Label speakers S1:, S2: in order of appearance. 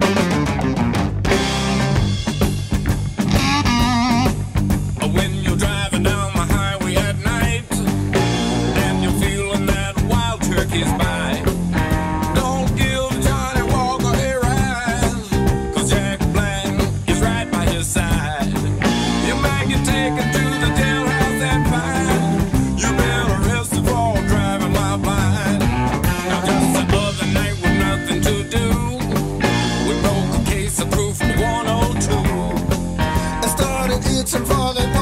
S1: Bye. Charlie.